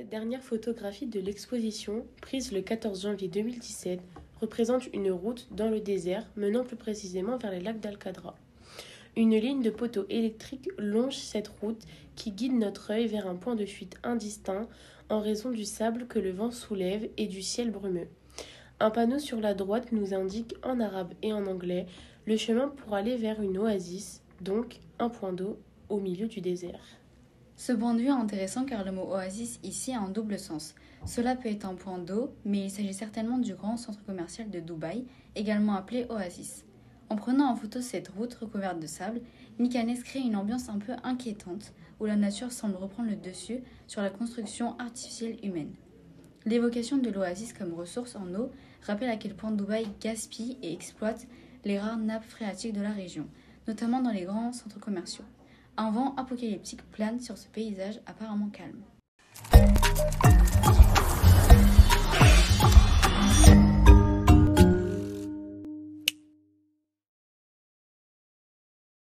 Cette dernière photographie de l'exposition, prise le 14 janvier 2017, représente une route dans le désert menant plus précisément vers les lacs d'Alcadra. Une ligne de poteaux électriques longe cette route qui guide notre œil vers un point de fuite indistinct en raison du sable que le vent soulève et du ciel brumeux. Un panneau sur la droite nous indique en arabe et en anglais le chemin pour aller vers une oasis, donc un point d'eau au milieu du désert. Ce point de vue est intéressant car le mot oasis ici a un double sens. Cela peut être un point d'eau, mais il s'agit certainement du grand centre commercial de Dubaï, également appelé Oasis. En prenant en photo cette route recouverte de sable, Nikanes crée une ambiance un peu inquiétante où la nature semble reprendre le dessus sur la construction artificielle humaine. L'évocation de l'oasis comme ressource en eau rappelle à quel point Dubaï gaspille et exploite les rares nappes phréatiques de la région, notamment dans les grands centres commerciaux. Un vent apocalyptique plane sur ce paysage apparemment calme.